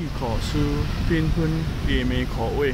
一口酥缤纷野莓口味。